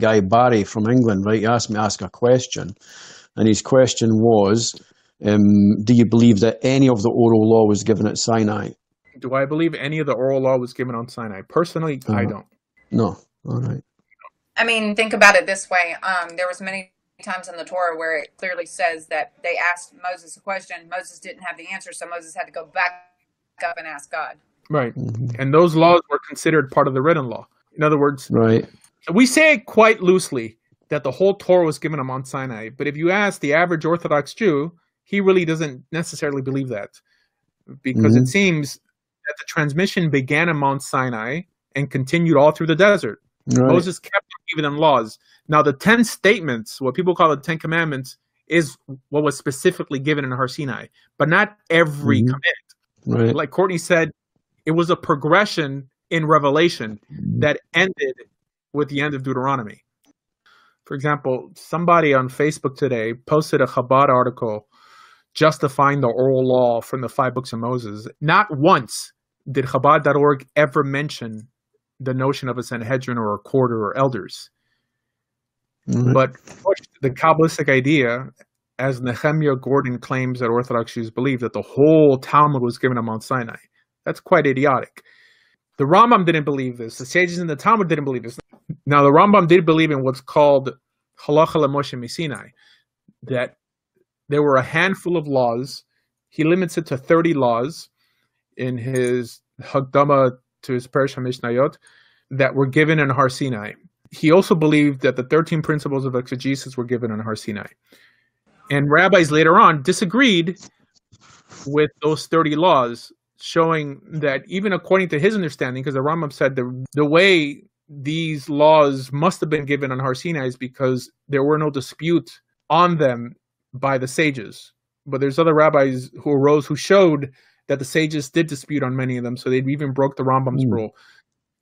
guy Barry from England, right? He asked me to ask a question, and his question was, um, "Do you believe that any of the oral law was given at Sinai?" Do I believe any of the oral law was given on Sinai? Personally, I Uh-huh. don't. No. All right. I mean, think about it this way. Um, there was many times in the Torah where it clearly says that they asked Moses a question. Moses didn't have the answer, so Moses had to go back up and ask God. Right. Mhm. And those laws were considered part of the written law. In other words, Right. We say quite loosely that the whole Torah was given on Mount Sinai. But if you ask the average Orthodox Jew, he really doesn't necessarily believe that. Because Mhm. it seems that the transmission began on Mount Sinai and continued all through the desert. Right. Moses kept giving them laws. Now, the 10 statements, what people call the 10 commandments, is what was specifically given in Har Sinai, but not every Mhm. command. Right. Like Courtney said, it was a progression in Revelation that ended with the end of Deuteronomy. For example, somebody on Facebook today posted a Chabad article justifying the oral law from the five books of Moses. Not once did Chabad.org ever mention the notion of a Sanhedrin or a court or elders. Right. But pushed the Kabbalistic idea, as Nehemiah Gordon claims that Orthodox Jews believe, that the whole Talmud was given on Mount Sinai. That's quite idiotic. The Rambam didn't believe this. The sages in the Talmud didn't believe this. Now, the Rambam did believe in what's called Halacha Moshe Sinai, that there were a handful of laws. He limits it to 30 laws in his Hakdama to his Perush HaMishnayot that were given in Har Sinai. He also believed that the 13 principles of exegesis were given in Har Sinai. And rabbis later on disagreed with those 30 laws, showing that even according to his understanding, because the Rambam said the, the way these laws must have been given on Har Sinai is because there were no dispute on them by the sages. But there's other rabbis who arose who showed that the sages did dispute on many of them, so they even broke the Rambam's Mm. rule,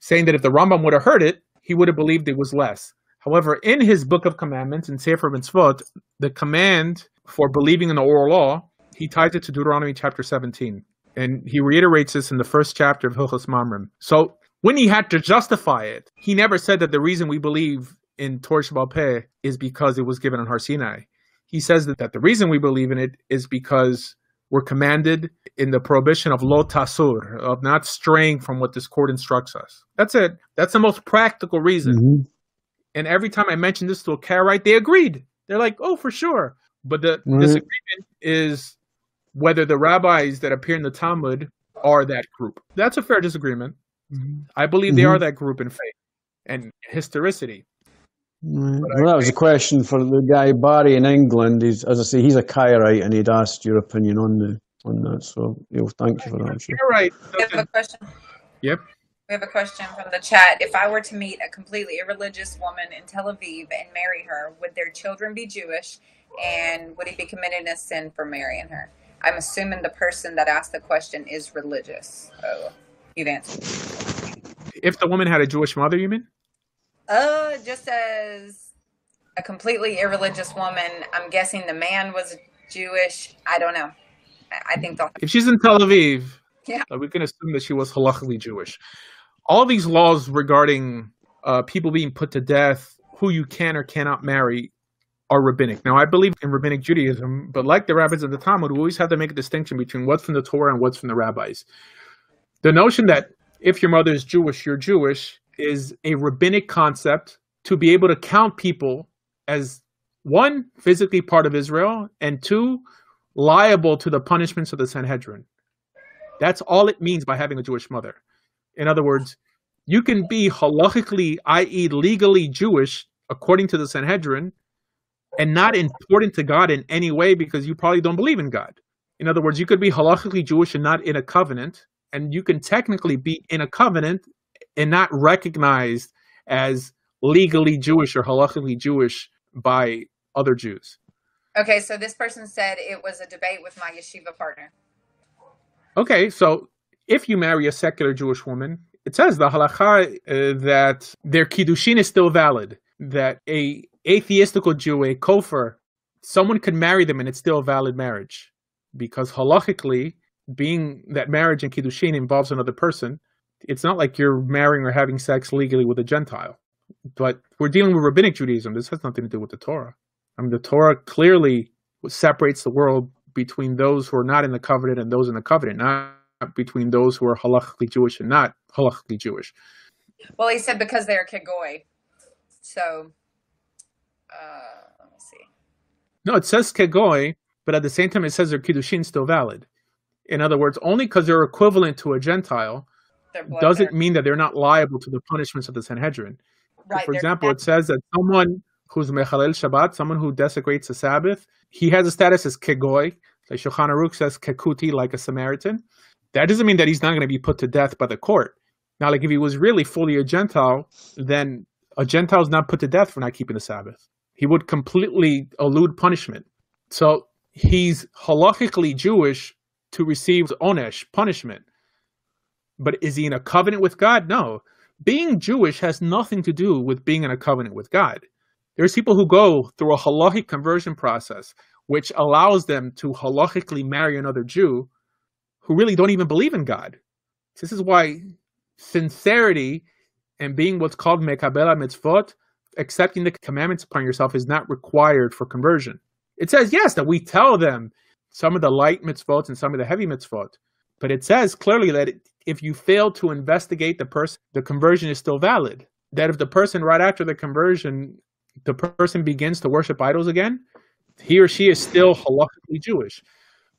saying that if the Rambam would have heard it, he would have believed it was less. However, in his Book of Commandments, in Sefer Mitzvot, the command for believing in the oral law, he ties it to Deuteronomy chapter 17. And he reiterates this in the first chapter of Hilchos Mamrim. So when he had to justify it, he never said that the reason we believe in Torah Shebaal Peh is because it was given on Har Sinai. He says that, that the reason we believe in it is because we're commanded in the prohibition of lo tasur, of not straying from what this court instructs us. That's it. That's the most practical reason. Mhm. And every time I mentioned this to a Karaite, they agreed. They're like, oh, for sure. But the Right. disagreement is whether the rabbis that appear in the Talmud are that group. That's a fair disagreement. I believe they Mhm. are that group in faith and historicity. Right. But Well, that was a question for the guy Barry in England. He's, as I say, he's a Karaite, and he'd asked your opinion on the on that. So, you know, thank you for that. Sure. You're right. We have a question. Yep. We have a question from the chat. If I were to meet a completely irreligious woman in Tel Aviv and marry her, would their children be Jewish? And would he be committing a sin for marrying her? I'm assuming the person that asked the question is religious. So you've answered. If the woman had a Jewish mother, you mean? Uh, just as a completely irreligious woman, I'm guessing the man was Jewish. I don't know. I- think they'll. If she's in Tel Aviv, Yeah. we can assume that she was halachically Jewish. All these laws regarding uh, people being put to death, who you can or cannot marry, are rabbinic. Now, I believe in rabbinic Judaism, but like the rabbis of the Talmud, we always have to make a distinction between what's from the Torah and what's from the rabbis. The notion that if your mother is Jewish, you're Jewish is a rabbinic concept to be able to count people as one, physically part of Israel, and two, liable to the punishments of the Sanhedrin. That's all it means by having a Jewish mother. In other words, you can be halachically, i.e., legally Jewish, according to the Sanhedrin, and not important to God in any way because you probably don't believe in God. In other words, you could be halachically Jewish and not in a covenant, and you can technically be in a covenant and not recognized as legally Jewish or halachically Jewish by other Jews. Okay, so this person said it was a debate with my yeshiva partner. Okay, so if you marry a secular Jewish woman, it says the halacha uh, that their kiddushin is still valid. That a atheistical Jew, a kofer, someone could marry them and it's still a valid marriage, because halachically, being that marriage and kiddushin involves another person, it's not like you're marrying or having sex legally with a Gentile. But we're dealing with rabbinic Judaism. This has nothing to do with the Torah. I mean, the Torah clearly separates the world between those who are not in the covenant and those in the covenant, not between those who are halachically Jewish and not halachically Jewish. Well, he said because they are kegoi. So, uh, let me see. No, it says kegoi, but at the same time, it says their kiddushin still valid. In other words, only because they're equivalent to a Gentile doesn't mean that they're not liable to the punishments of the Sanhedrin. Right, for example, it says that someone who's mechalel Shabbat, someone who desecrates the Sabbath, he has a status as kegoy. Like Shulchan Aruch says, kekuti, like a Samaritan. That doesn't mean that he's not going to be put to death by the court. Now, like if he was really fully a Gentile, then a Gentile is not put to death for not keeping the Sabbath. He would completely elude punishment. So he's halachically Jewish to receive onesh, punishment. But is he in a covenant with God? No. Being Jewish has nothing to do with being in a covenant with God. There's people who go through a halachic conversion process, which allows them to halachically marry another Jew who really don't even believe in God. This is why sincerity and being what's called mekabel mitzvot, accepting the commandments upon yourself, is not required for conversion. It says, yes, that we tell them some of the light mitzvot and some of the heavy mitzvot, but it says clearly that if you fail to investigate the person, the conversion is still valid. That if the person right after the conversion, the person begins to worship idols again, he or she is still halakhically Jewish.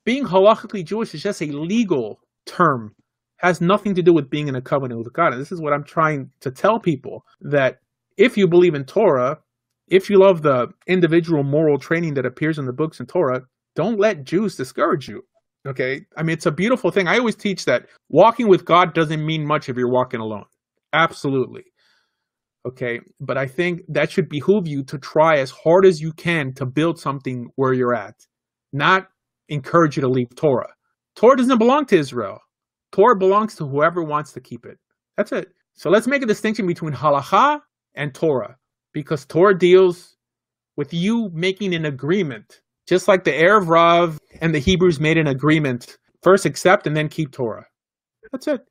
Being halakhically Jewish is just a legal term has nothing to do with being in a covenant with God. And this is what I'm trying to tell people that if you believe in Torah, if you love the individual moral training that appears in the books in Torah, don't let Jews discourage you. Okay? I mean, it's a beautiful thing. I always teach that walking with God doesn't mean much if you're walking alone. Absolutely. Okay? But I think that should behoove you to try as hard as you can to build something where you're at, not encourage you to leave Torah. Torah doesn't belong to Israel. Torah belongs to whoever wants to keep it. That's it. So let's make a distinction between halacha and Torah, because Torah deals with you making an agreement, just like the erev rav and the Hebrews made an agreement. First accept and then keep Torah. That's it.